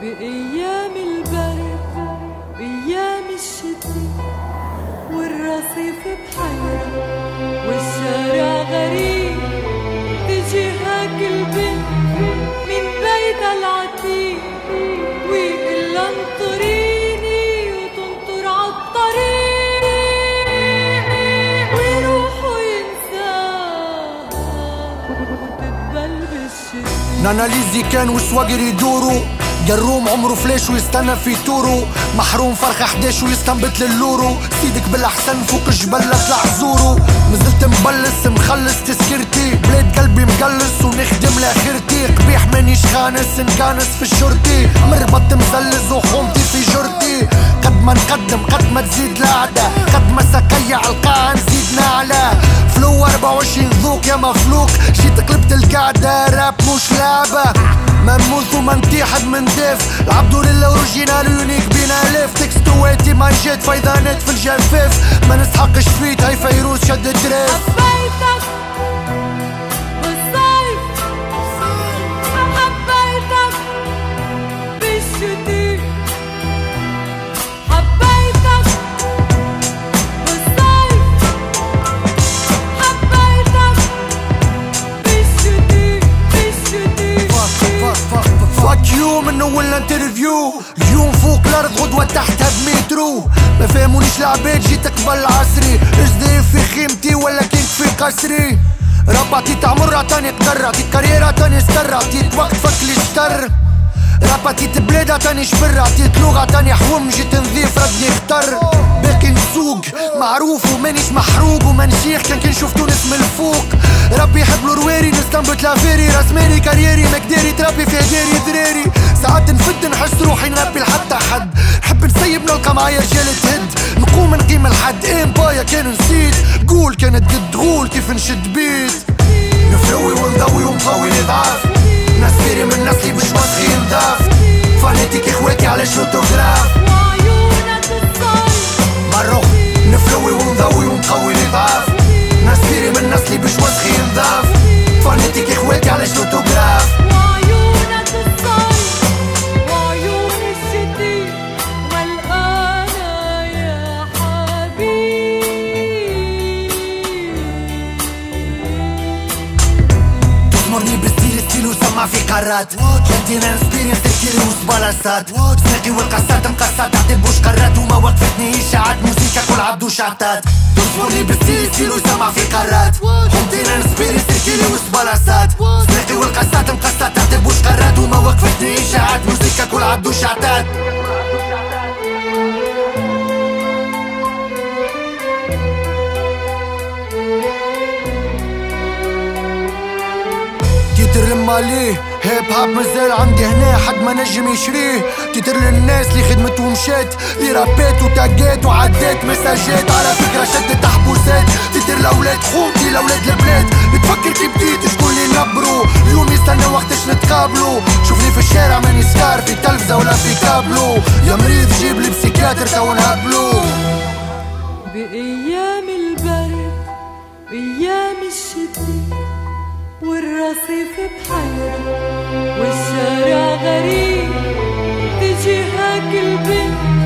بأيام البرد بأيام الشتاء والرصيف بحياة والشارع غريب تجي هاك البنت من بيتها العتيق ويقلا انطريني وتنطر عالطريق ويروحوا ينساها. وتبقى ناناليزي كان وسواقر يدوروا جروم عمره فلاش ويستنى في تورو. محروم فرخة 11 ويستنبت للورو سيدك بالأحسن فوق الجبل طلع زورو. مازلت مبلس مخلص تسكيرتي. بلاد قلبي مقلص ونخدم لأخرتي. قبيح مانيش خانس نكانس في الشرطي. مربط مزلز وحومتي في جرتي. قد ما نقدم قد ما تزيد القعدة قد ما سقيع القاعة نزيد نعلى. فلو 24 ذوق يا مفلوق جيت قلبت القعدة راب مش لعبة. مموت ومنتي حد من ديف. العبد للاوريجينال يونيك بينا ليف. تكست ويتي ما جيت فيضانات في الجفاف ما نسحقش فيت هاي فيروز شد الدريف. fuck you من أول interview اليوم فوق الأرض غدوة تحتها بمترو ما فهمونيش العباد جيت قبل عصري. اجدي في خيمتي ولا كنت في قصري؟ رب عطيت عمر عطاني قدر عطيت carrière عطاني ستر عطيت وقت فك لي شطر راب عطيت بلاد عطاني شبر عطيت لغة عطاني حوم جيت نضيف ردني اختر. باقي نسوق معروف ومانيش محروق وما شيخ كان كي نشوف تونس من الفوق. ربي يحب نستنبت لافيري رسماني كاريري مقداري تربي في داري دراري ساعات نفد نحس روحي نربي لحتى حد. نحب نسيب نلقى معايا رجال تهد. نقوم نقيم الحد. امبايا كان نسيت. قول كانت قد غول كيف نشد بيت. نفروي ونضوي ونقوي الاضعاف ناس فيري من نسلي مش واثقين ضعف فانيتك إخواتي على فوتوغراف وعيونك الصيف مروح نفروي ونضوي ونقوي الاضعاف في قارات. لاتينا اكسبيرينس تفكيري وسبالاسات سناقي والقصات مقصات تعطي بوش قارات وما وقفتني. اشاعات موسيقى كل عبد وشعطات تغمرني بالستيل ستيل وسمع في قارات. لاتينا اكسبيرينس تفكيري الماليه هيب هاب مازال عندي هنا حد ما نجم يشريه تيتر للناس اللي خدمت ومشات اللي رابيت وتاجيت وعديت مساجات. على فكرة شدت تحبوسات تيتر الاولاد خوتي الاولاد البلاد بتفكر كي بديت شكون اللي نبرو؟ اليوم يستنى وقتاش نتقابلوا شوفني في الشارع ماني سكار. في تلفزة ولا في كابلو. يا مريض جيب لي بسيكاتر تو نهبلو. بأيام والرصيف بحيرة والشارع غريب تجيها كل بنت